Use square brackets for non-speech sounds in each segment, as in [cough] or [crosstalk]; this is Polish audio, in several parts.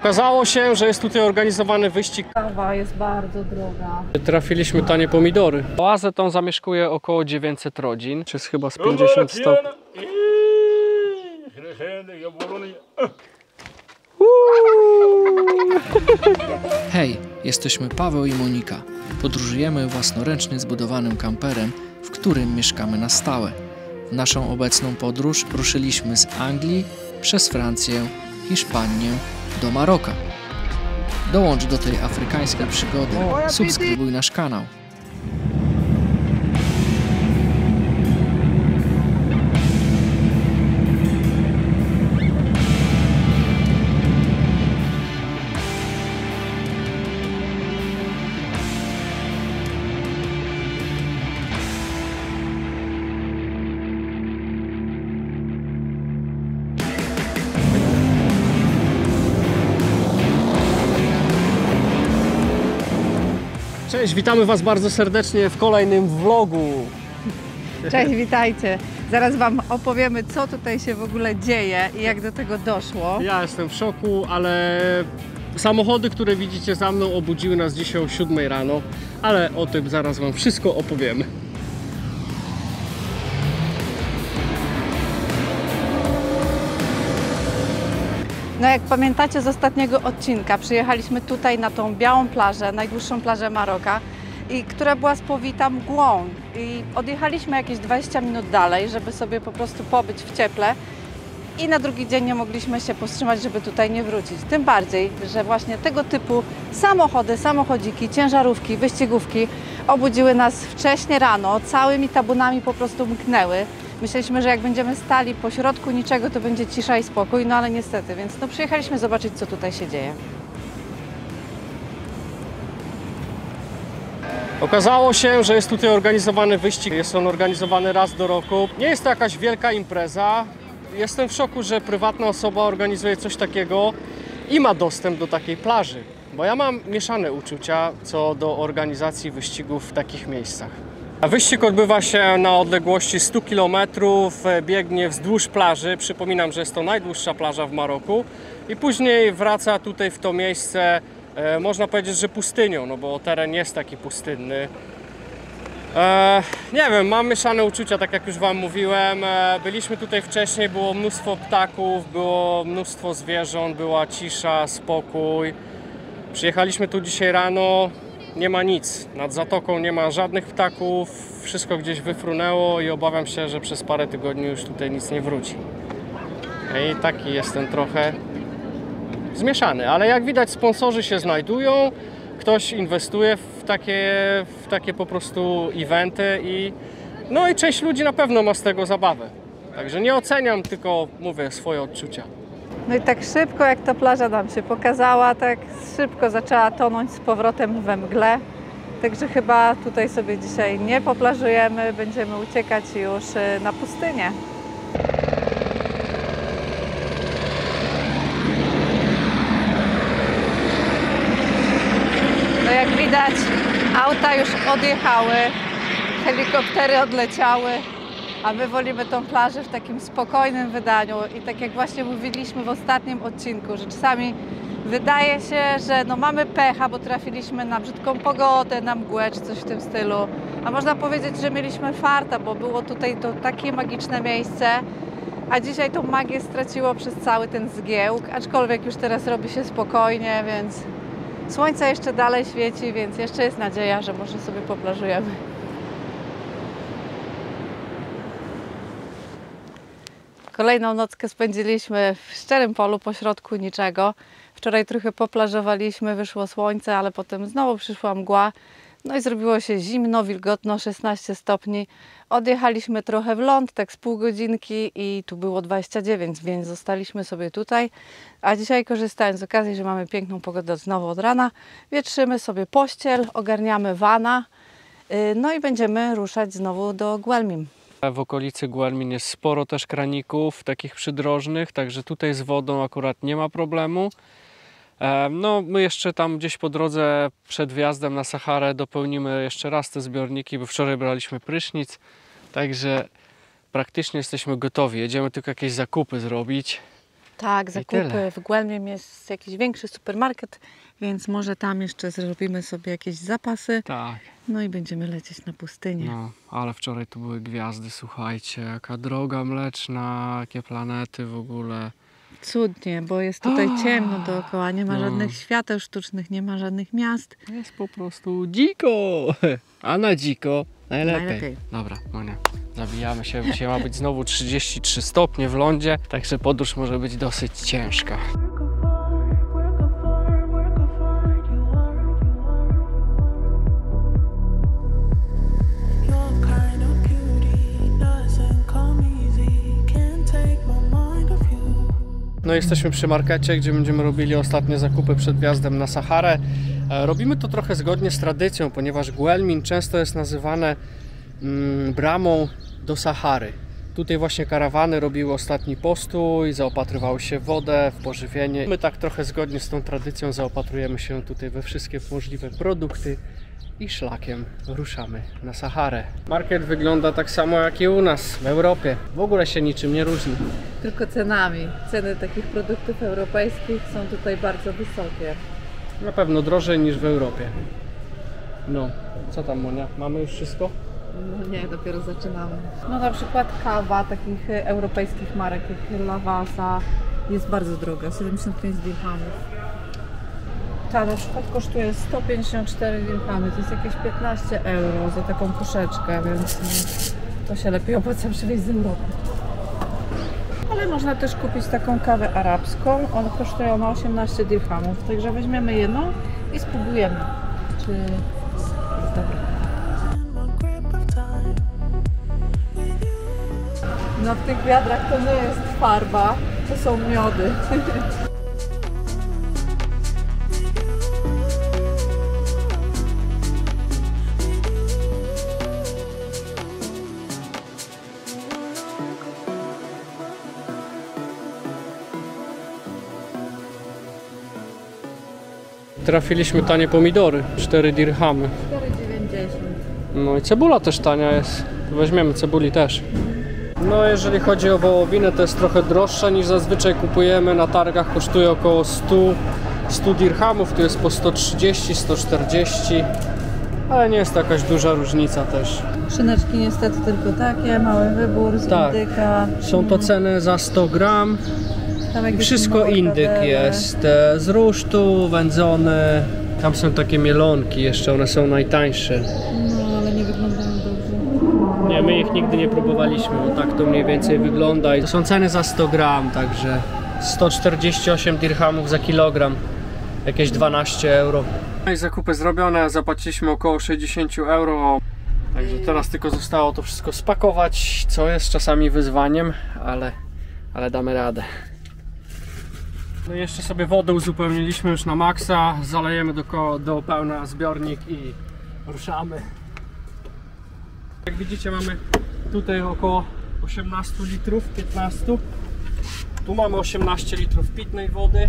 Okazało się, że jest tutaj organizowany wyścig. Kawa jest bardzo droga. Trafiliśmy tanie pomidory. Oazę tą zamieszkuje około 900 rodzin, czy jest chyba z 50 stopni. [laughs] Hej, jesteśmy Paweł i Monika. Podróżujemy własnoręcznie zbudowanym kamperem, w którym mieszkamy na stałe. W naszą obecną podróż ruszyliśmy z Anglii przez Francję, Hiszpanię do Maroka. Dołącz do tej afrykańskiej przygody. Subskrybuj nasz kanał. Cześć, witamy Was bardzo serdecznie w kolejnym vlogu. Cześć, witajcie. Zaraz Wam opowiemy, co tutaj się w ogóle dzieje i jak do tego doszło. Ja jestem w szoku, ale samochody, które widzicie za mną obudziły nas dzisiaj o 7 rano, ale o tym zaraz Wam wszystko opowiemy. No jak pamiętacie z ostatniego odcinka, przyjechaliśmy tutaj na tą białą plażę, najdłuższą plażę Maroka, i która była spowita mgłą. I odjechaliśmy jakieś 20 minut dalej, żeby sobie po prostu pobyć w cieple. I na drugi dzień nie mogliśmy się powstrzymać, żeby tutaj nie wrócić. Tym bardziej, że właśnie tego typu samochody, samochodziki, ciężarówki, wyścigówki obudziły nas wcześnie rano, całymi tabunami po prostu mknęły. Myśleliśmy, że jak będziemy stali po środku niczego, to będzie cisza i spokój, no ale niestety, więc no przyjechaliśmy zobaczyć, co tutaj się dzieje. Okazało się, że jest tutaj organizowany wyścig. Jest on organizowany raz do roku. Nie jest to jakaś wielka impreza. Jestem w szoku, że prywatna osoba organizuje coś takiego i ma dostęp do takiej plaży. Bo ja mam mieszane uczucia co do organizacji wyścigów w takich miejscach. Wyścig odbywa się na odległości 100 km, biegnie wzdłuż plaży. Przypominam, że jest to najdłuższa plaża w Maroku. I później wraca tutaj w to miejsce, e, można powiedzieć, że pustynią, no bo teren jest taki pustynny. E, nie wiem, mam mieszane uczucia, tak jak już Wam mówiłem. E, byliśmy tutaj wcześniej, było mnóstwo ptaków, było mnóstwo zwierząt, była cisza, spokój. Przyjechaliśmy tu dzisiaj rano, nie ma nic. Nad zatoką nie ma żadnych ptaków, wszystko gdzieś wyfrunęło i obawiam się, że przez parę tygodni już tutaj nic nie wróci. I taki jestem trochę zmieszany, ale jak widać sponsorzy się znajdują, ktoś inwestuje w takie, w takie po prostu eventy i no i część ludzi na pewno ma z tego zabawę. Także nie oceniam, tylko mówię swoje odczucia. No i tak szybko, jak ta plaża nam się pokazała, tak szybko zaczęła tonąć z powrotem we mgle. Także chyba tutaj sobie dzisiaj nie poplażujemy, będziemy uciekać już y, na pustynię. No jak widać, auta już odjechały, helikoptery odleciały, a my wolimy tą plażę w takim spokojnym wydaniu. I tak jak właśnie mówiliśmy w ostatnim odcinku, że czasami wydaje się, że no mamy pecha, bo trafiliśmy na brzydką pogodę, na mgłę czy coś w tym stylu. A można powiedzieć, że mieliśmy farta, bo było tutaj to takie magiczne miejsce, a dzisiaj tą magię straciło przez cały ten zgiełk, aczkolwiek już teraz robi się spokojnie, więc słońce jeszcze dalej świeci, więc jeszcze jest nadzieja, że może sobie poplażujemy. Kolejną nockę spędziliśmy w szczerym polu, pośrodku niczego. Wczoraj trochę poplażowaliśmy, wyszło słońce, ale potem znowu przyszła mgła. No i zrobiło się zimno, wilgotno, 16 stopni. Odjechaliśmy trochę w ląd, tak z pół godzinki i tu było 29, więc zostaliśmy sobie tutaj. A dzisiaj korzystając z okazji, że mamy piękną pogodę znowu od rana, wietrzymy sobie pościel, ogarniamy wana, yy, no i będziemy ruszać znowu do Guelmim. W okolicy Guelmin jest sporo też kraników, takich przydrożnych, także tutaj z wodą akurat nie ma problemu. E, No, my jeszcze tam gdzieś po drodze przed wjazdem na Saharę dopełnimy jeszcze raz te zbiorniki, bo wczoraj braliśmy prysznic, także praktycznie jesteśmy gotowi. Jedziemy tylko jakieś zakupy zrobić. Tak, zakupy. tyle. W Głębiem jest jakiś większy supermarket, więc może tam jeszcze zrobimy sobie jakieś zapasy. Tak. No i będziemy lecieć na pustynię. No, ale wczoraj tu były gwiazdy, słuchajcie, jaka droga mleczna, jakie planety w ogóle. Cudnie, bo jest tutaj ciemno dookoła, nie ma No. żadnych świateł sztucznych, nie ma żadnych miast. Jest po prostu dziko, [laughs] a na dziko najlepiej. Najlepiej. Dobra, Monia, zabijamy się, dzisiaj ma być znowu 33 stopnie w lądzie, także podróż może być dosyć ciężka. No jesteśmy przy markecie, gdzie będziemy robili ostatnie zakupy przed wjazdem na Saharę. E, Robimy to trochę zgodnie z tradycją, ponieważ Guelmin często jest nazywane mm, bramą do Sahary. Tutaj właśnie karawany robiły ostatni postój, zaopatrywały się w wodę, w pożywienie. My tak trochę zgodnie z tą tradycją zaopatrujemy się tutaj we wszystkie możliwe produkty i szlakiem ruszamy na Saharę. Market wygląda tak samo jak i u nas w Europie. W ogóle się niczym nie różni. Tylko cenami. Ceny takich produktów europejskich są tutaj bardzo wysokie. Na pewno drożej niż w Europie. No, co tam Monia? Mamy już wszystko? No nie, dopiero zaczynamy. No na przykład kawa takich europejskich marek jak Lavazza jest bardzo droga, 75 dirhamów. Ta na przykład kosztuje 154 dirhamy, to jest jakieś 15 euro za taką puszeczkę, więc no, to się lepiej opłaca przywieźć z Europy. Ale można też kupić taką kawę arabską, ona kosztuje ona 18 dirhamów, także weźmiemy jedną i spróbujemy, czy jest dobra. No w tych wiadrach to nie jest farba, to są miody. [laughs] Trafiliśmy tanie pomidory, 4 dirhamy. 4,90. No i cebula też tania jest. Weźmiemy cebuli też. No jeżeli chodzi o wołowinę, to jest trochę droższa niż zazwyczaj kupujemy na targach. Kosztuje około 100, 100 dirhamów, tu jest po 130, 140. Ale nie jest to jakaś duża różnica też. Szyneczki niestety tylko takie, mały wybór z Tak. indyka. Są to ceny za 100 gram. Wszystko indyk jest. e, Z rusztu, wędzony. Tam są takie mielonki jeszcze, one są najtańsze. No ale nie wyglądają dobrze. Nie, my ich nigdy nie próbowaliśmy, bo tak to mniej więcej wygląda. I to są ceny za 100 gram, także 148 dirhamów za kilogram, jakieś 12 euro. No i zakupy zrobione, zapłaciliśmy około 60 euro. Także teraz tylko zostało to wszystko spakować, co jest czasami wyzwaniem, ale, ale damy radę. No i jeszcze sobie wodę uzupełniliśmy już na maksa, zalejemy do, do pełna zbiornik i ruszamy. Jak widzicie mamy tutaj około 18 litrów, 15. Tu mamy 18 litrów pitnej wody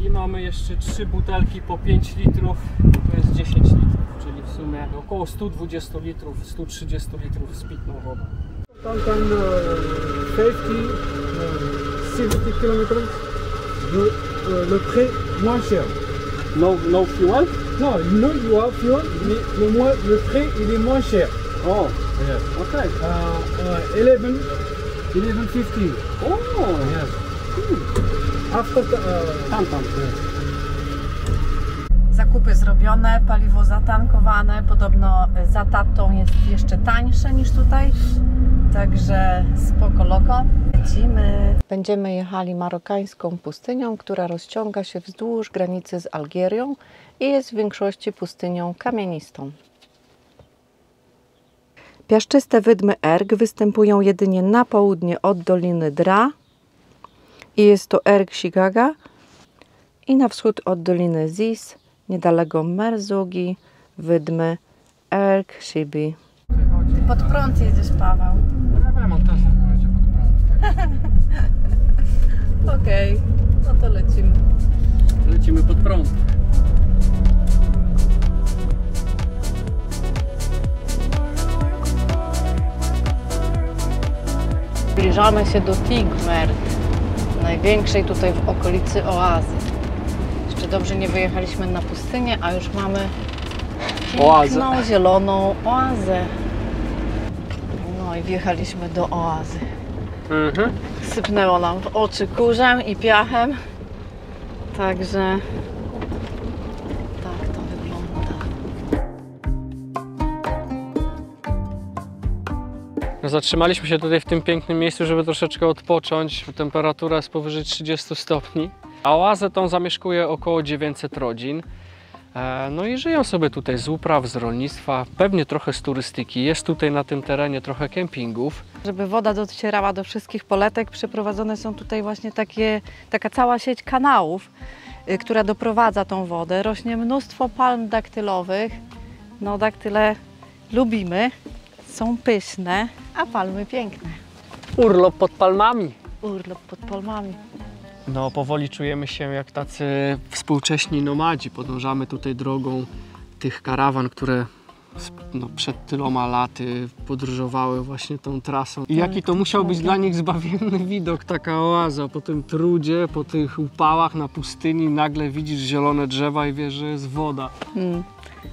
i mamy jeszcze 3 butelki po 5 litrów. To jest 10 litrów, czyli w sumie około 120 litrów, 130 litrów z pitną wodą. Qu'en euh, 50, euh, 70 km, le, euh, le prix moins cher. No, no fuel? Non, nous, you have fuel, mais le, moins, le prix, il est moins cher. O, Yes. okej. Uh, uh, 11, 11.50. O, Yes. After, uh, tam, tam. Zakupy zrobione, paliwo zatankowane. Podobno za tatą jest jeszcze tańsze niż tutaj. Także spoko loko. Lecimy. Będziemy jechali marokańską pustynią, która rozciąga się wzdłuż granicy z Algierią i jest w większości pustynią kamienistą. Piaszczyste wydmy Erg występują jedynie na południe od Doliny Dra i jest to Erg Sigaga i na wschód od Doliny Zis, niedaleko Merzugi, wydmy Erg Shibi. Ty pod prąd jedziesz, Paweł. Ja wiem, on też jedzie pod prąd. [laughs] Okej, no to lecimy. Lecimy pod prąd. Zbliżamy się do Tigmert, naj, największej tutaj w okolicy oazy. Dobrze nie wyjechaliśmy na pustynię, a już mamy Oazę. piękną, zieloną oazę. No i wjechaliśmy do oazy. Mhm. Sypnęło nam w oczy kurzem i piachem. Także tak to wygląda. No, Zatrzymaliśmy się tutaj w tym pięknym miejscu, żeby troszeczkę odpocząć. Temperatura jest powyżej 30 stopni. A oazę tą zamieszkuje około 900 rodzin. E, No i żyją sobie tutaj z upraw, z rolnictwa, pewnie trochę z turystyki. Jest tutaj na tym terenie trochę kempingów. Żeby woda docierała do wszystkich poletek, przeprowadzone są tutaj właśnie takie, taka cała sieć kanałów, y, która doprowadza tą wodę. Rośnie mnóstwo palm daktylowych. No daktyle lubimy, są pyszne, a palmy piękne. Urlop pod palmami. Urlop pod palmami. No, powoli czujemy się jak tacy współcześni nomadzi. Podążamy tutaj drogą tych karawan, które no, przed tyloma laty podróżowały właśnie tą trasą. I jaki to musiał być dla nich zbawienny widok, taka oaza. Po tym trudzie, po tych upałach na pustyni nagle widzisz zielone drzewa i wiesz, że jest woda. Mm.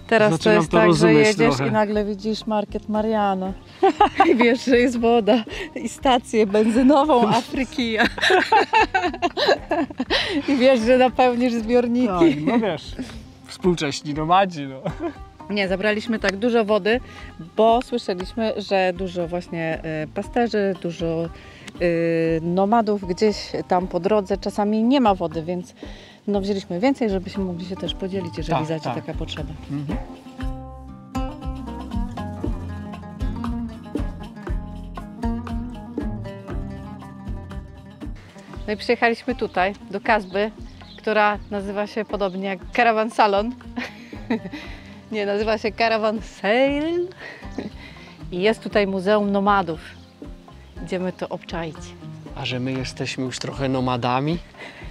Teraz Zaczynam to jest to tak, że jedziesz trochę. i nagle widzisz Market Mariano [laughs] i wiesz, że jest woda i stację benzynową [laughs] Afrykija [laughs] i wiesz, że napełnisz zbiorniki. no wiesz, współcześni nomadzi, no. Nie, zabraliśmy tak dużo wody, bo słyszeliśmy, że dużo właśnie y, pasterzy, dużo y, nomadów gdzieś tam po drodze czasami nie ma wody, więc no wzięliśmy więcej, żebyśmy mogli się też podzielić, jeżeli Tak, tak. taka potrzeba. No i przyjechaliśmy tutaj, do Kazby, która nazywa się podobnie jak Caravan Salon. [laughs] Nie, nazywa się Caravan Sale. I jest tutaj Muzeum Nomadów. Idziemy to obczaić. A że my jesteśmy już trochę nomadami,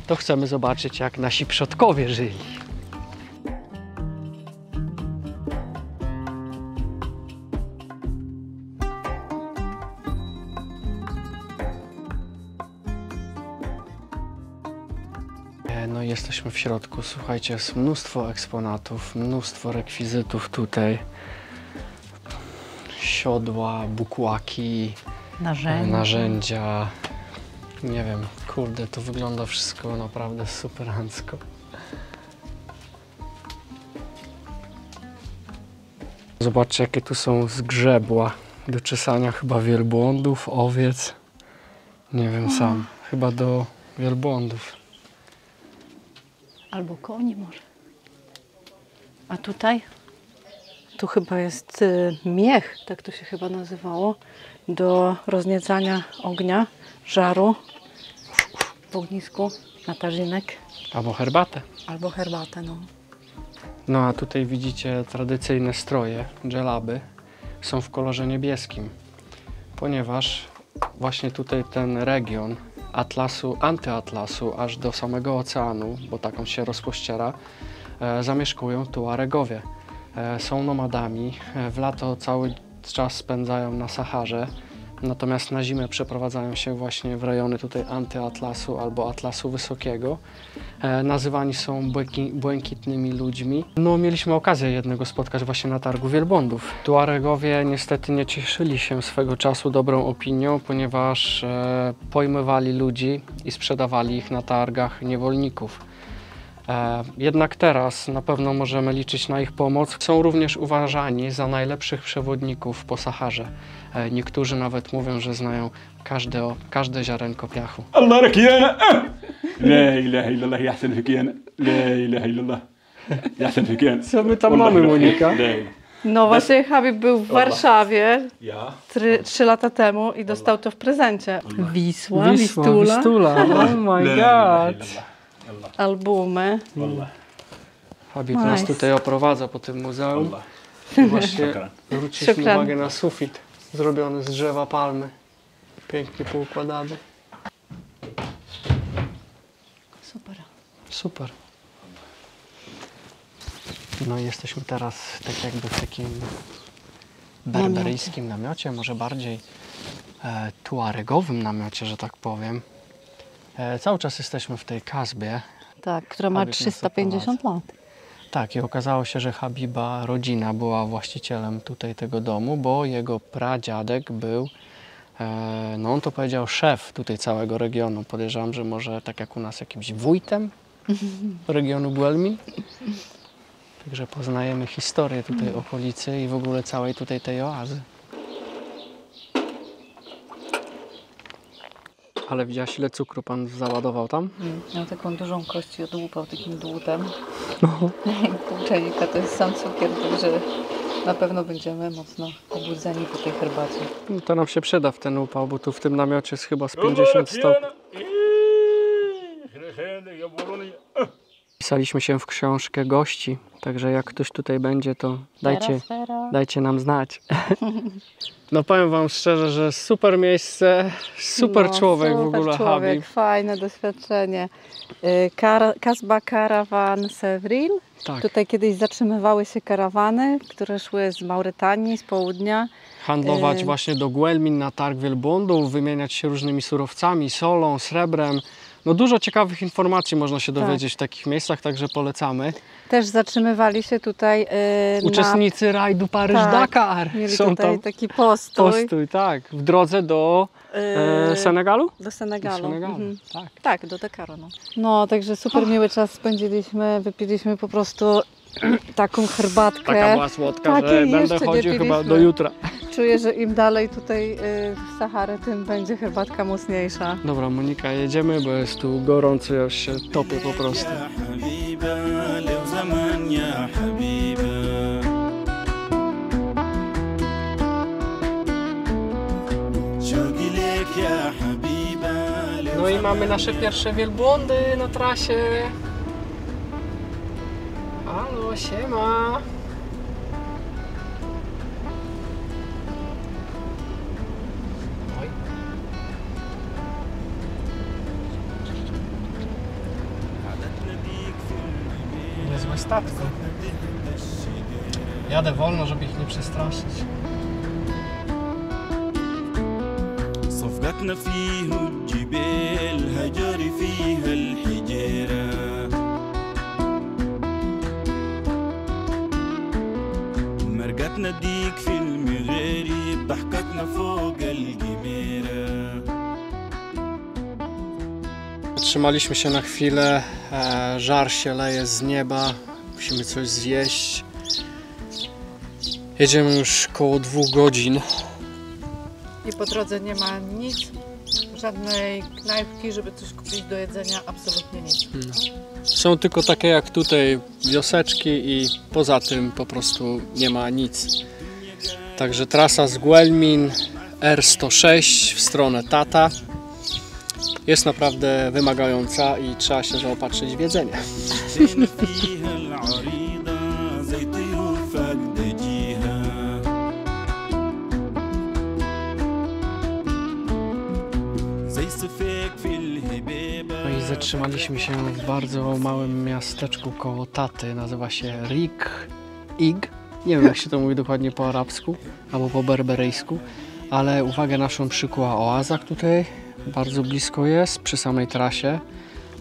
to chcemy zobaczyć, jak nasi przodkowie żyli. E, No i jesteśmy w środku. Słuchajcie, jest mnóstwo eksponatów, mnóstwo rekwizytów tutaj. Siodła, bukłaki, Narzędzia. narzędzia. Nie wiem, kurde, to wygląda wszystko naprawdę superancko. Zobaczcie, jakie tu są zgrzebła do czesania chyba wielbłądów, owiec. Nie wiem sam, chyba do wielbłądów. Albo koni może. A tutaj? Tu chyba jest y, miech, tak to się chyba nazywało, do rozniecania ognia, żaru w ognisku na tarzynek Albo herbatę. albo herbatę. No. No a tutaj widzicie tradycyjne stroje, dżelaby, są w kolorze niebieskim, ponieważ właśnie tutaj ten region Atlasu, antyatlasu, aż do samego oceanu, bo tak on się rozpościera, e, zamieszkują Tuaregowie. E, są nomadami, e, w lato cały czas spędzają na Saharze, natomiast na zimę przeprowadzają się właśnie w rejony tutaj antyatlasu albo atlasu wysokiego. E, nazywani są błęki, błękitnymi ludźmi. No, mieliśmy okazję jednego spotkać właśnie na targu wielbłądów. Tuaregowie niestety nie cieszyli się swego czasu dobrą opinią, ponieważ pojmywali ludzi i sprzedawali ich na targach niewolników. E, jednak teraz na pewno możemy liczyć na ich pomoc. Są również uważani za najlepszych przewodników po Saharze. E, niektórzy nawet mówią, że znają każde, każde ziarenko piachu. Allah [laughs] rakijana! La ilaha jasen fikijana. La ilaha. Co my tam mamy, Monika? No właśnie Habib był w Warszawie. Trzy, trzy, lata temu i dostał to w prezencie. Wisła, Wisła Wistula. Wistula. [laughs] Oh my god. Albumy. Wallah. Nice. nas tutaj oprowadza po tym muzeum. Właśnie zwróciliśmy uwagę na sufit zrobiony z drzewa palmy. Pięknie poukładany. Super. Super. No i jesteśmy teraz tak jakby w takim berberyjskim namiocie, może bardziej e, tuaregowym namiocie, że tak powiem. E, cały czas jesteśmy w tej kasbie. Tak, która ma Habib nas 350 lat. Tak, i okazało się, że Habiba rodzina była właścicielem tutaj tego domu, bo jego pradziadek był, e, no on to powiedział, szef tutaj całego regionu. Podejrzewam, że może tak jak u nas jakimś wójtem [laughs] regionu Guelmi. Także poznajemy historię tutaj okolicy i w ogóle całej tutaj tej oazy. Ale widziałaś, ile cukru pan załadował tam? Miał taką dużą kość i odłupał takim dłutem. No. [laughs] To jest sam cukier, także na pewno będziemy mocno pobudzeni po tej herbacie. No to nam się przyda w ten upał, bo tu w tym namiocie jest chyba z 50 stopni. Pisaliśmy się w książkę gości, także jak ktoś tutaj będzie, to dajcie, dajcie nam znać. [laughs] No powiem wam szczerze, że super miejsce, super No, człowiek w super ogóle człowiek, Habib. fajne doświadczenie. Y, Kar- Kasba Caravan Sevril. Tak, Tutaj kiedyś zatrzymywały się karawany, które szły z Mauretanii, z południa. handlować y- właśnie do Guelmin na targ wielbłądów, wymieniać się różnymi surowcami, solą, srebrem. No dużo ciekawych informacji można się Tak. dowiedzieć w takich miejscach, także polecamy. Też zatrzymywali się tutaj y, Uczestnicy rajdu na... Paryż-Dakar Tak, mieli są tutaj tam. taki postój, Postój, tak, w drodze do e, y, Senegalu? do Senegalu. Do Senegalu, Mhm. tak. Tak, do Dakaru. No. no, także super miły czas spędziliśmy. Wypiliśmy po prostu taką herbatkę. Taka była słodka, Takiej że będę chodził chyba do jutra czuję, że im dalej tutaj y, w Saharę, tym będzie herbatka mocniejsza. Dobra, Monika, jedziemy, bo jest tu gorąco, ja już się topię po prostu. No i mamy nasze pierwsze wielbłądy na trasie. Halo, siema! Niezłe statko. Jadę wolno, żeby ich nie przestraszyć. صفقتنا فيه الجبال هجر فيها الحجارة مرقتنا ديك فيلم غريب ضحكتنا فوق الجميرة Trzymaliśmy się na chwilę, e, żar się leje z nieba, musimy coś zjeść. Jedziemy już koło dwóch godzin. I po drodze nie ma nic, żadnej knajpki, żeby coś kupić do jedzenia, absolutnie nic. Są tylko takie jak tutaj wioseczki i poza tym po prostu nie ma nic. Także trasa z Guelmin R106 w stronę Tata jest naprawdę wymagająca i trzeba się zaopatrzyć w jedzenie. [laughs] zatrzymaliśmy się w bardzo małym miasteczku koło Taty. Nazywa się Rik Ig. Nie wiem jak się to mówi dokładnie po arabsku albo po berberyjsku, ale uwagę naszą przykuła oaza tutaj. Bardzo blisko jest, przy samej trasie.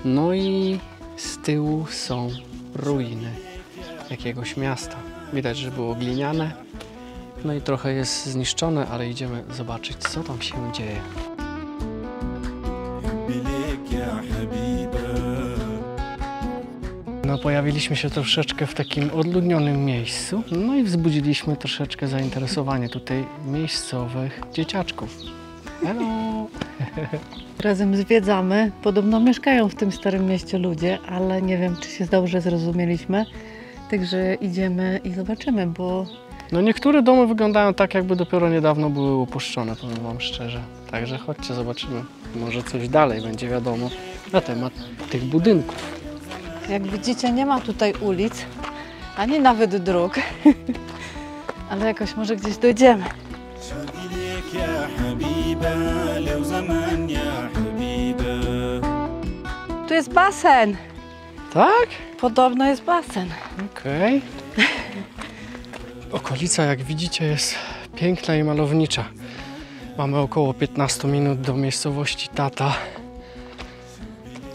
No i z tyłu są ruiny jakiegoś miasta. Widać, że było gliniane. No i trochę jest zniszczone, ale idziemy zobaczyć, co tam się dzieje. بليك يا حبيبة no, pojawiliśmy się troszeczkę w takim odludnionym miejscu, no i wzbudziliśmy troszeczkę zainteresowanie tutaj miejscowych dzieciaczków. Hello! [laughs] Razem zwiedzamy. Podobno mieszkają w tym starym mieście ludzie, ale nie wiem, czy się dobrze zrozumieliśmy. Także idziemy i zobaczymy, bo No niektóre domy wyglądają tak, jakby dopiero niedawno były upuszczone, powiem wam szczerze. Także chodźcie, zobaczymy. Może coś dalej będzie wiadomo na temat tych budynków. Jak widzicie, nie ma tutaj ulic, ani nawet dróg, [laughs] ale jakoś może gdzieś dojdziemy. Tu jest basen. Tak? Podobno jest basen. Okej. Okay. [laughs] Okolica, jak widzicie, jest piękna i malownicza. Mamy około 15 minut do miejscowości Tata.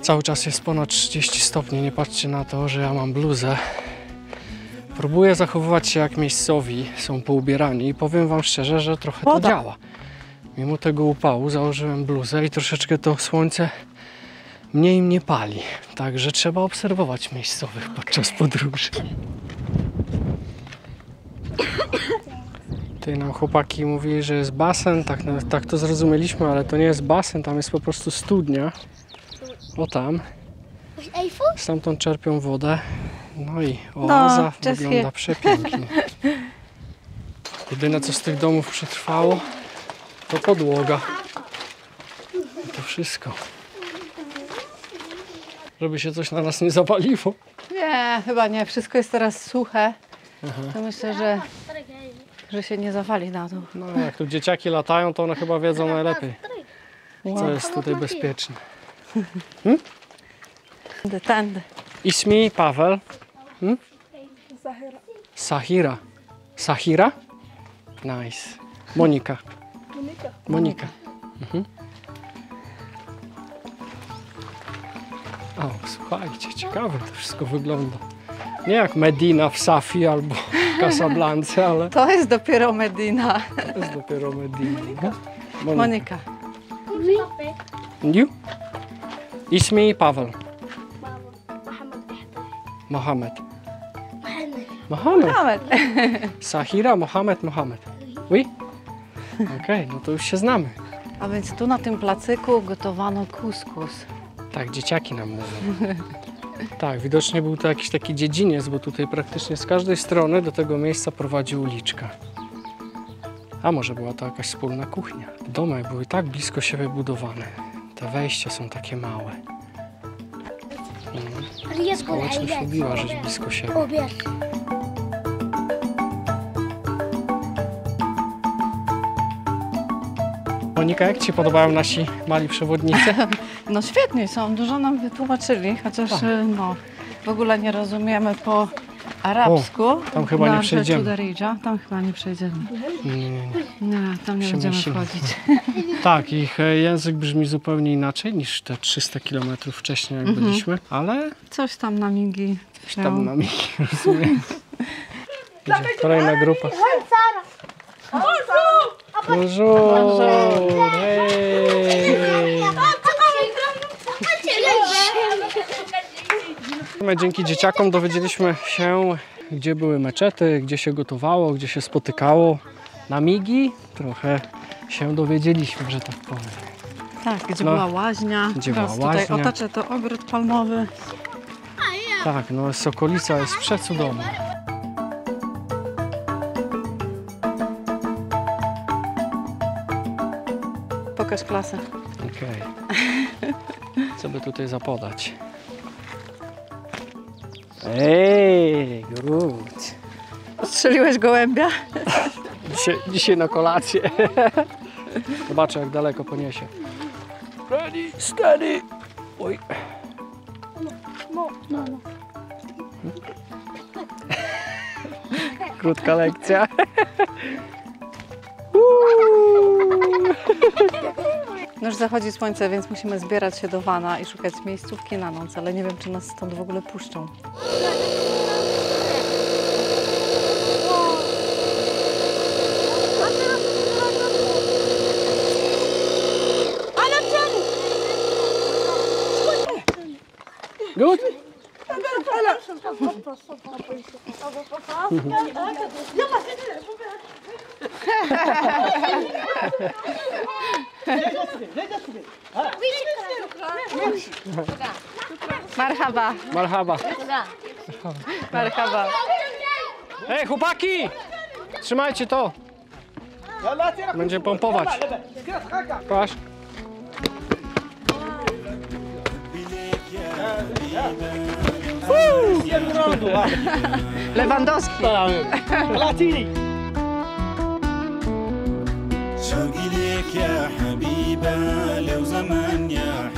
Cały czas jest ponad 30 stopni, nie patrzcie na to, że ja mam bluzę. Próbuję zachowywać się jak miejscowi, są poubierani i powiem wam szczerze, że trochę to działa. Mimo tego upału założyłem bluzę i troszeczkę to słońce mniej mnie pali. Także trzeba obserwować miejscowych podczas podróży. Tutaj nam chłopaki mówili, że jest basen, tak, tak to zrozumieliśmy, ale to nie jest basen, tam jest po prostu studnia. O tam. Stamtąd czerpią wodę. No i oaza czeskie. wygląda przepięknie. [laughs] Jedyne co z tych domów przetrwało to podłoga. I to wszystko. Żeby się coś na nas nie zapaliło. Nie, chyba nie. Wszystko jest teraz suche. To myślę, że, że się nie zawali na dół. No jak tu dzieciaki latają, to one chyba wiedzą najlepiej, co jest tutaj bezpieczne. Tędy, tędy. Ismi Paweł. Hmm? Sahira. Sahira? Nice. Monika. Monika. Monika. Mhm. O, słuchajcie, ciekawe to wszystko wygląda. Nie jak Medina w Safi albo Casablance, ale To jest dopiero Medina. to jest dopiero Medina. Monika. Monika. You? Ismi Paweł. Mohamed. Mohamed. Nawet. Sahira, Mohamed, Mohamed. Oui? Okej, no to już się znamy. A więc tu na tym placyku gotowano kuskus. Tak, dzieciaki nam mówią. Tak, widocznie był to jakiś taki dziedziniec, bo tutaj praktycznie z każdej strony do tego miejsca prowadzi uliczka. A może była to jakaś wspólna kuchnia. Domy były tak blisko siebie budowane. Te wejścia są takie małe. Społeczność lubiła żyć blisko siebie. Monika, jak Ci się podobają nasi mali przewodnicy? [laughs] No świetnie są, dużo nam wytłumaczyli, chociaż Tak. y, no, w ogóle nie rozumiemy po arabsku. tam chyba nie Na przejdziemy. Darija, tam chyba nie przejdziemy. Nie, nie, nie. Nie, tam nie Się będziemy musimy. wchodzić. Tak, ich e, język brzmi zupełnie inaczej niż te 300 km wcześniej, jak byliśmy, ale Coś tam na migi. coś tam nami rozumiem. Idzie Kolejna grupa. Bonjour! Hej! My Dzięki dzieciakom dowiedzieliśmy się, gdzie były meczety, gdzie się gotowało, gdzie się spotykało. Na migi trochę się dowiedzieliśmy, że tak powiem. Tak, gdzie No. była łaźnia. Gdzie była tutaj łaźnia. otaczę to ogród palmowy. Tak, no Sokolica jest przecudowna. Pokaż klasę. Okej. Co by tutaj zapodać? Ej, good. Strzeliłeś gołębia? Dzisiaj, dzisiaj na kolację. Zobaczę jak daleko poniesie. Ready, steady. Oj. Krótka lekcja. Już zachodzi słońce, więc musimy zbierać się do wana i szukać miejscówki na noc, ale nie wiem, czy nas stąd w ogóle puszczą. Good. Marhaba, Marhaba. marhaba. Ej, chłopaki! Trzymajcie to. Będzie pompować. Patrz. Lewandowski. شوقي ليك يا حبيبة لو زمان يا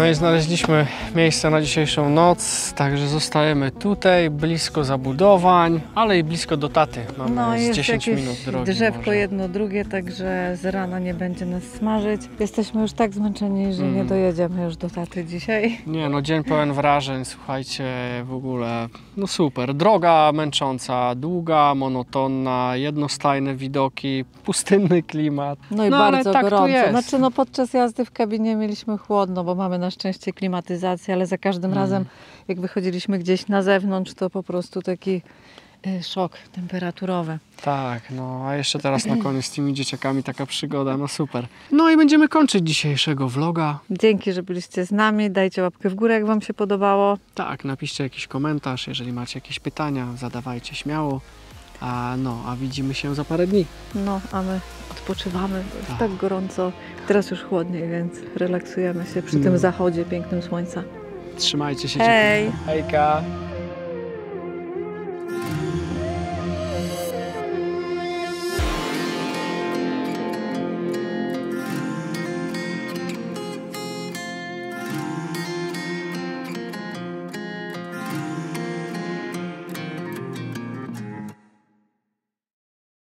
No i znaleźliśmy miejsce na dzisiejszą noc, także zostajemy tutaj, blisko zabudowań, ale i blisko do taty. Mamy No z jest 10 jakieś minut drogi. drzewko może. jedno, drugie, także z rana nie będzie nas smażyć. Jesteśmy już tak zmęczeni, że nie Mm. dojedziemy już do taty dzisiaj. Nie no, dzień pełen wrażeń, słuchajcie, w ogóle, no super. Droga męcząca, długa, monotonna, jednostajne widoki, pustynny klimat. No i No, ale bardzo tak gorąco. jest. Znaczy no podczas jazdy w kabinie mieliśmy chłodno, bo mamy na szczęście klimatyzację, ale za każdym Mm. razem jak wychodziliśmy gdzieś na zewnątrz, to po prostu taki y, szok temperaturowy. Tak, no a jeszcze teraz na [clears throat] koniec z tymi dzieciakami taka przygoda, no super. No i będziemy kończyć dzisiejszego vloga. Dzięki, że byliście z nami. Dajcie łapkę w górę, jak Wam się podobało. Tak, napiszcie jakiś komentarz, jeżeli macie jakieś pytania, zadawajcie śmiało. A no, a widzimy się za parę dni. No, a my odpoczywamy. Jest Tak. tak gorąco. Teraz już chłodniej, więc relaksujemy się przy No. tym zachodzie pięknym słońca. Trzymajcie się. Hej! ciepło. Hejka!